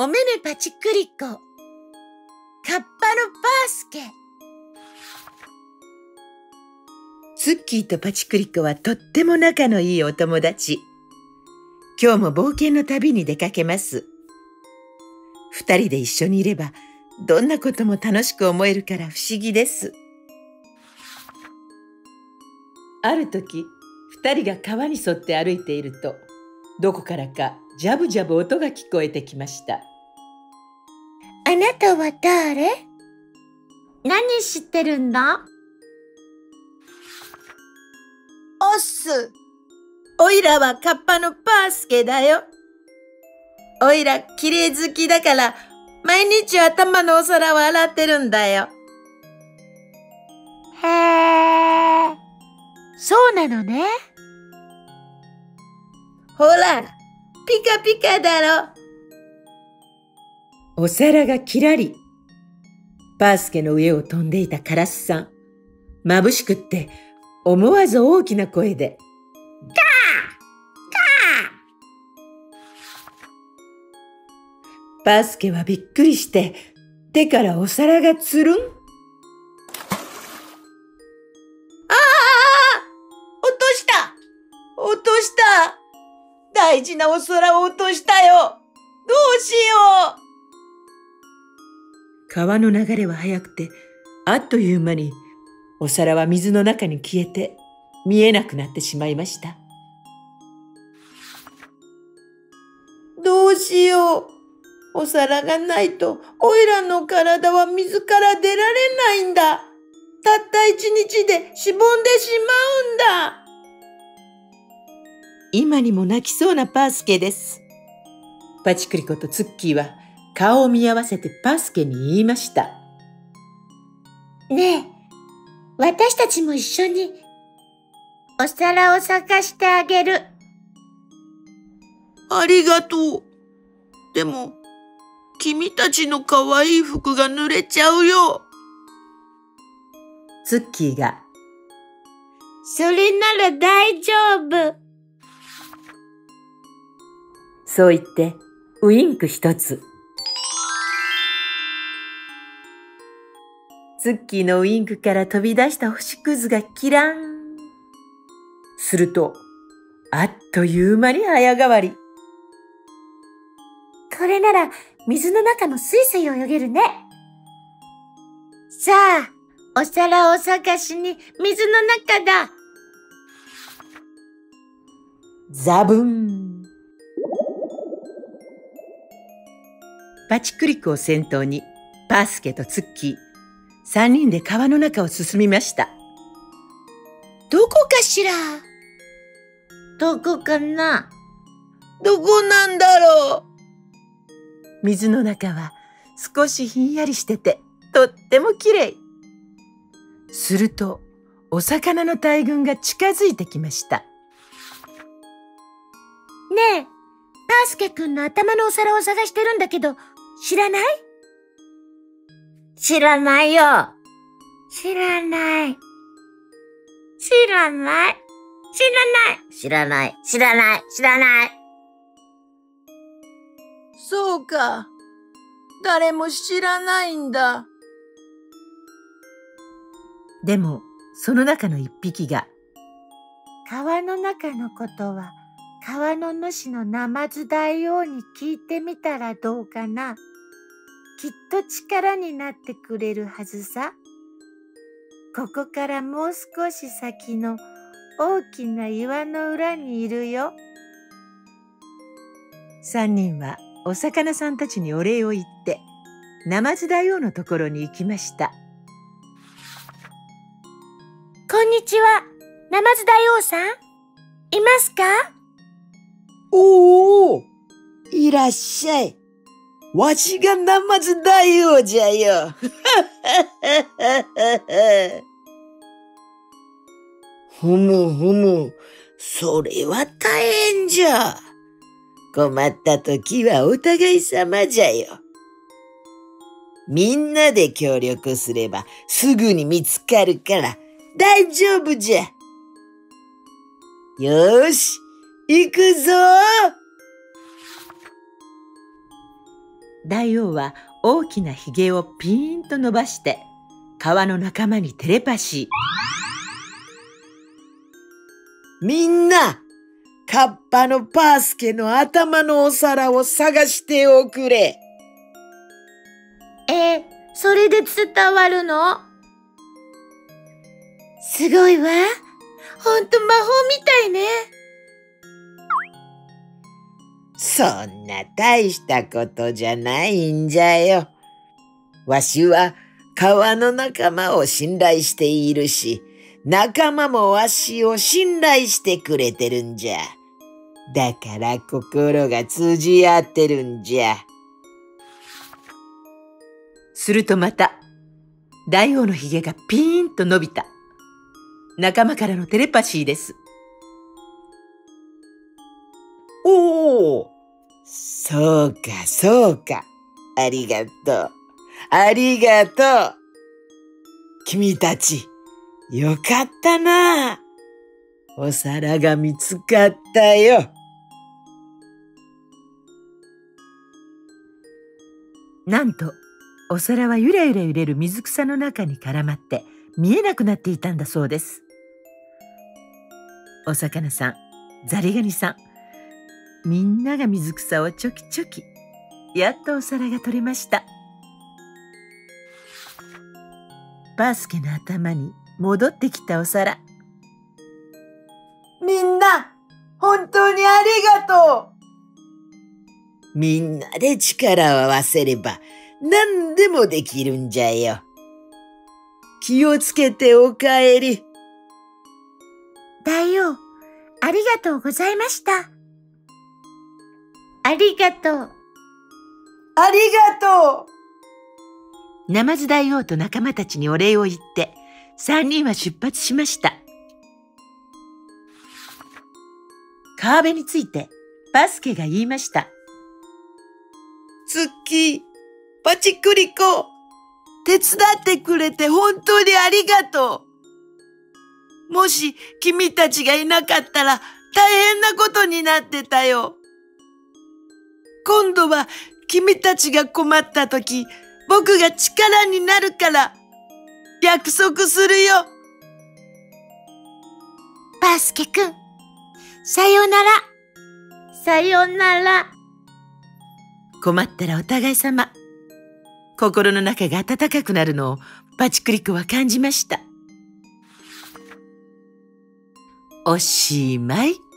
おめめパチクリコ、カッパのパースケ。ツッキーとパチクリコはとっても仲のいいお友達。今日も冒険の旅に出かけます。二人で一緒にいれば、どんなことも楽しく思えるから不思議です。ある時、二人が川に沿って歩いていると、どこからかジャブジャブ音が聞こえてきました。あなたは誰？何知ってるんだ？おっす。おいらはカッパのパースケだよ。おいら綺麗好きだから、毎日頭のお皿を洗ってるんだよ。へえ、そうなのね。ほら、ピカピカだろ。お皿がキラリ。パースケの上を飛んでいたカラスさん。眩しくって思わず大きな声で、ガーガーバスケはびっくりして、手からお皿がつるん。大事なお皿を落としたよどうしよう川の流れは速くて、あっという間にお皿は水の中に消えて見えなくなってしまいました。どうしよう。お皿がないと、おいらの体は水から出られないんだ。たった一日でしぼんでしまうんだ。今にも泣きそうなパースケです。パチクリコとツッキーは顔を見合わせてパースケに言いました。ねえ、私たちも一緒にお皿を探してあげる。ありがとう。でも、君たちの可愛い服が濡れちゃうよ。ツッキーが、それなら大丈夫。そう言って、ウインク一つ。ツッキーのウインクから飛び出した星屑がキラン。すると、あっという間に早変わり。これなら水の中もスイスイ泳げるね。さあ、お皿を探しに水の中だ。ザブン。パチクリクを先頭に、パスケとツッキー、三人で川の中を進みました。どこかしら？どこかな？どこなんだろう？水の中は少しひんやりしててとっても綺麗。するとお魚の大群が近づいてきました。ねえ、パースケ君の頭のお皿を探してるんだけど知らない？知らないよ。知らない。知らない？知らない。知らない。知らない。知らない。そうか。誰も知らないんだ。でも、その中の一匹が、川の中のことは、川の主のナマズ大王に聞いてみたらどうかな。きっと力になってくれるはずさ。ここからもう少し先の大きな岩の裏にいるよ。三人はお魚さんたちにお礼を言って、ナマズ大王のところに行きました。こんにちは、ナマズ大王さん。いますか？おおいらっしゃい。わしがナマズ大王じゃよ。ふむふむ、それは大変じゃ。困った時はお互い様じゃよ。みんなで協力すればすぐに見つかるから大丈夫じゃ。よし、行くぞ大王は大きなひげをピーンと伸ばして川の仲間にテレパシー。みんな、カッパのパースケの頭のお皿を探しておくれ。えそれで伝わるの？すごいわ。ほんと魔法みたいね。そんな大したことじゃないんじゃよ。わしは川の仲間を信頼しているし、仲間もわしを信頼してくれてるんじゃ。だから心が通じ合ってるんじゃ。するとまた、大王のひげがピーンと伸びた。仲間からのテレパシーです。そうか、そうか。ありがとう。ありがとう。君たち、よかったな。お皿が見つかったよ。なんと、お皿はゆらゆら揺れる水草の中に絡まって見えなくなっていたんだそうです。お魚さん、ザリガニさん、みんなが水草をチョキチョキ。やっとお皿が取れました。バースケの頭に戻ってきたお皿。みんな、本当にありがとうみんなで力を合わせれば何でもできるんじゃよ。気をつけてお帰り。大王、ありがとうございました。ありがとう。ありがとう。ナマズ大王と仲間たちにお礼を言って、三人は出発しました。川辺について、バスケが言いました。ツッキー、パチクリコ、手伝ってくれて本当にありがとう。もし君たちがいなかったら大変なことになってたよ。今度は君たちが困った時、僕が力になるから、約束するよ。バスケくん、さよなら。さよなら。困ったらお互い様。心の中が温かくなるのをパチクリコは感じました。おしまい。